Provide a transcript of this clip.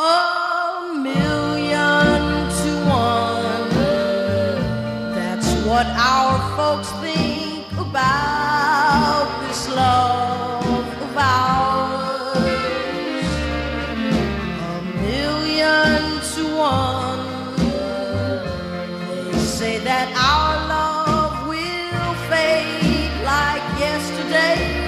A million to one. That's what our folks think about this love of ours. A million to one. They say that our love will fade like yesterday's